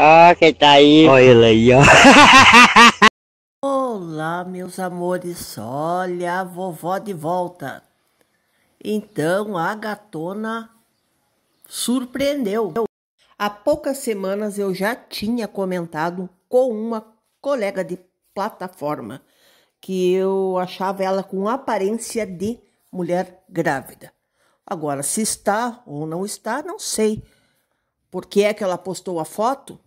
Ó, quem tá aí? Olha ele aí, ó. Olá, meus amores. Olha a vovó de volta. Então a gatona surpreendeu. Há poucas semanas eu já tinha comentado com uma colega de plataforma que eu achava ela com aparência de mulher grávida. Agora, se está ou não está, não sei. Por que é que ela postou a foto?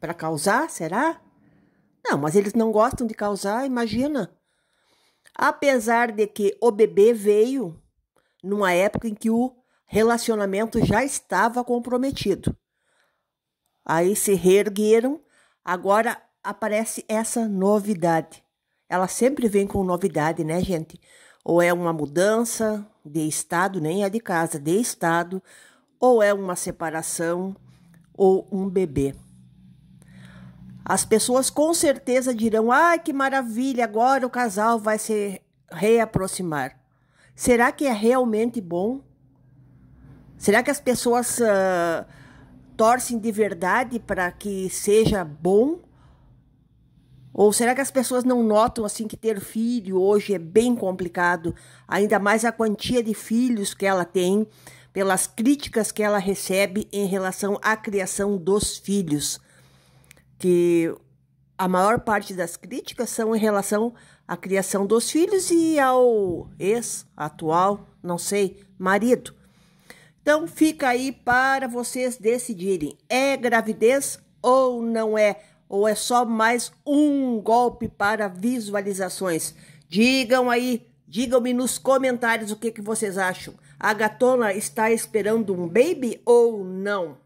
Para causar, será? Não, mas eles não gostam de causar, imagina. Apesar de que o bebê veio numa época em que o relacionamento já estava comprometido. Aí se reergueram, agora aparece essa novidade. Ela sempre vem com novidade, né, gente? Ou é uma mudança de estado, nem é de casa, de estado, ou é uma separação, ou um bebê. As pessoas com certeza dirão: ai, que maravilha, agora o casal vai se reaproximar. Será que é realmente bom? Será que as pessoas uh, torcem de verdade para que seja bom? Ou será que as pessoas não notam assim que ter filho hoje é bem complicado, ainda mais a quantia de filhos que ela tem, pelas críticas que ela recebe em relação à criação dos filhos? Que a maior parte das críticas são em relação à criação dos filhos e ao ex atual, não sei, marido. Então fica aí para vocês decidirem: é gravidez ou não é? Ou é só mais um golpe para visualizações? Digam aí, digam-me nos comentários o que, que vocês acham. A gatona está esperando um baby ou não?